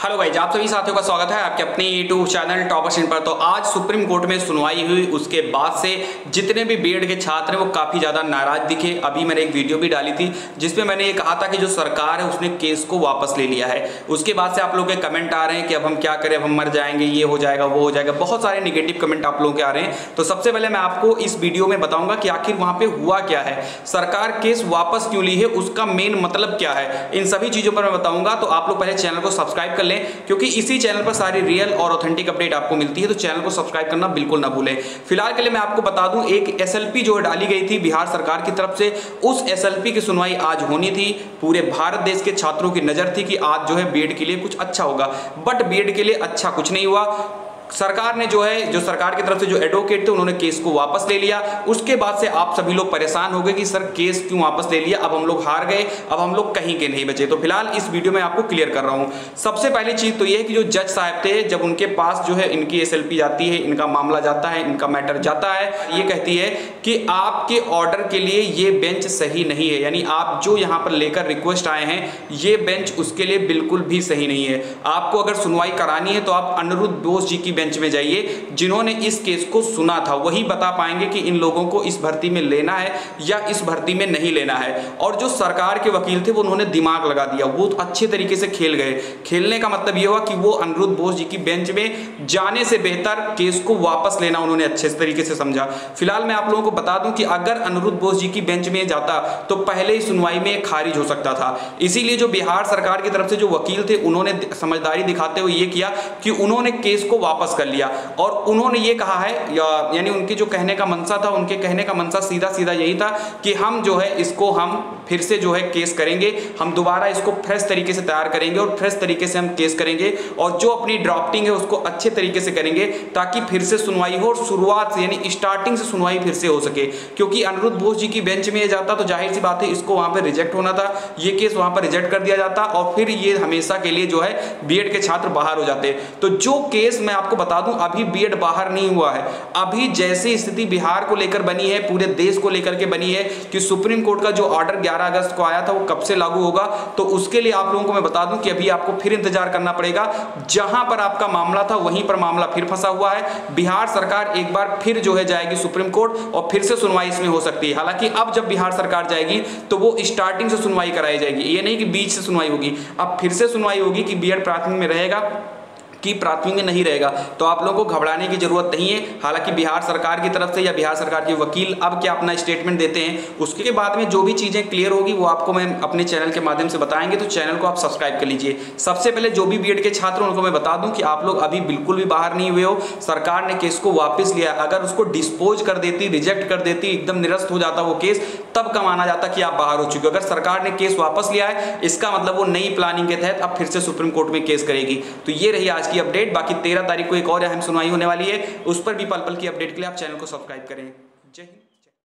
Hello भाई, आप सभी साथियों का स्वागत है आपके अपने यूट्यूब चैनल टॉपर इन पर। तो आज सुप्रीम कोर्ट में सुनवाई हुई, उसके बाद से जितने भी बीएड के छात्र हैं, वो काफ़ी ज़्यादा नाराज़ दिखे। अभी मैंने एक वीडियो भी डाली थी, जिसमें मैंने ये कहा था कि जो सरकार है, उसने केस को वापस ले लिया है। उसके बाद से आप लोग के कमेंट आ रहे हैं कि अब हम क्या करें, अब हम मर जाएँगे, ये हो जाएगा, वो हो जाएगा। बहुत सारे निगेटिव कमेंट आप लोगों के आ रहे हैं। तो सबसे पहले मैं आपको इस वीडियो में बताऊँगा कि आखिर वहाँ पर हुआ क्या है। सरकार केस वापस क्यों ली है, उसका मेन मतलब क्या है? इन सभी चीज़ों पर मैं बताऊँगा तो आप लोग पहले चैनल को सब्सक्राइब कर लें, क्योंकि इसी चैनल पर सारी रियल और ऑथेंटिक अपडेट आपको मिलती है तो चैनल को सब्सक्राइब करना बिल्कुल ना भूलें। फ़िलहाल के लिए मैं आपको बता दूँ, एक एसएलपी जो डाली गई थी बिहार सरकार की तरफ़ से, उस एसएलपी की सुनवाई आज होनी थी। पूरे भारत देश के छात्रों की नज़र थी कि आज जो है बीएड के लिए कुछ अच्छा होगा। बट बीएड के लिए अच्छा कुछ नहीं हुआ। सरकार ने जो है, जो सरकार की तरफ़ से जो एडवोकेट थे, उन्होंने केस को वापस ले लिया। उसके बाद से आप सभी लोग परेशान हो गए कि, सर केस क्यों वापस ले लिया? अब हम लोग हार गए, अब हम लोग कहीं के नहीं बचे। तो फ़िलहाल इस वीडियो में आपको क्लियर कर रहा हूँ। सबसे पहली चीज़ तो यह कि जो जज साहब थे, जब उनके पास जो है, इनकी एसएलपी जाती है, इनका मामला जाता है, इनका मैटर जाता है, ये कहती है कि आपके ऑर्डर के लिए ये बेंच सही नहीं है। यानी आप जो यहाँ पर लेकर रिक्वेस्ट आए हैं, ये बेंच उसके लिए बिल्कुल भी सही नहीं है। आपको अगर सुनवाई करानी है तो आप अनिरुद्ध बोस जी की बेंच में जाइए। जिन्होंने इस केस को सुना था, वही बता पाएँगे कि इन लोगों को इस भर्ती में लेना है या इस भर्ती में नहीं लेना है। और जो सरकार के वकील थे, वो उन्होंने दिमाग लगा दिया। वो अच्छे तरीके से खेल गए। खेलने का मतलब ये हुआ कि वो अनिरुद्ध बोस जी की बेंच में जाने से बेहतर केस को वापस लेना उन्होंने अच्छे तरीके से समझा। फ़िलहाल मैं आप लोगों को बता दूँ कि अगर अनिरुद्ध बोस जी की बेंच में जाता तो पहले ही सुनवाई में खारिज हो सकता था। इसीलिए जो बिहार सरकार की तरफ़ से जो वकील थे, उन्होंने समझदारी दिखाते हुए ये किया कि उन्होंने केस को वापस वापस कर लिया। और उन्होंने ये कहा है या, यानी उनके जो कहने का मनसा था उनके कहने का मनसा सीधा सीधा यही था कि हम जो है इसको हम फिर से जो है केस करेंगे। हम दोबारा इसको फ्रेश तरीके से तैयार करेंगे और फ्रेश तरीके से हम केस करेंगे और जो अपनी ड्राफ्टिंग है उसको अच्छे तरीके से करेंगे ताकि फिर से सुनवाई हो और शुरुआत से यानी स्टार्टिंग से सुनवाई फिर से हो सके। क्योंकि अनिरुद्ध बोस जी की बेंच में जाता तो ज़ाहिर सी बात है इसको वहाँ पर रिजेक्ट होना था। ये केस वहाँ पर रिजेक्ट कर दिया जाता और फिर ये हमेशा के लिए जो है बीएड के छात्र बाहर हो जाते। तो जो केस मैं आपको बता दूँ, अभी बीएड बाहर नहीं हुआ है। अभी जैसी स्थिति बिहार को लेकर बनी है, पूरे देश को लेकर के बनी है कि सुप्रीम कोर्ट का जो ऑर्डर 11 अगस्त को आया था, वो कब से लागू होगा? तो उसके लिए आप लोगों को मैं बता दूँ कि अभी आपको फिर इंतज़ार करना पड़ेगा। जहाँ पर आपका मामला था, वहीं पर मामला फिर फंसा हुआ है। बिहार सरकार एक बार फिर जो है जाएगी सुप्रीम कोर्ट और फिर से सुनवाई इसमें हो सकती है। हालाँकि अब जब बिहार सरकार जाएगी तो वो स्टार्टिंग से सुनवाई कराई जाएगी। ये नहीं कि बीच से सुनवाई होगी। अब फिर से सुनवाई होगी कि बी प्राथमिक में रहेगा। कि प्राथमिक में नहीं रहेगा। तो आप लोगों को घबराने की ज़रूरत नहीं है। हालाँकि बिहार सरकार की तरफ़ से या बिहार सरकार के वकील अब क्या अपना स्टेटमेंट देते हैं, उसके बाद में जो भी चीज़ें क्लियर होगी, वो आपको मैं अपने चैनल के माध्यम से बताएँगे। तो चैनल को आप सब्सक्राइब कर लीजिए। सबसे पहले जो भी बी के छात्र उनको मैं बता दूँ कि आप लोग अभी बिल्कुल भी बाहर नहीं हुए हो। सरकार ने केस को वापस लिया। अगर उसको डिस्पोज कर देती रिजेक्ट कर देती, एकदम निरस्त हो जाता वो केस तब का माना जाता कि आप बाहर हो चुके अगर सरकार ने केस वापस लिया है, इसका मतलब वो नई प्लानिंग के तहत अब फिर से सुप्रीम कोर्ट में केस करेगी। तो ये रही आज की अपडेट। बाकी तेरह तारीख को एक और अहम सुनवाई होने वाली है। उस पर भी पल पल की अपडेट के लिए आप चैनल को सब्सक्राइब करें। जय हिंद।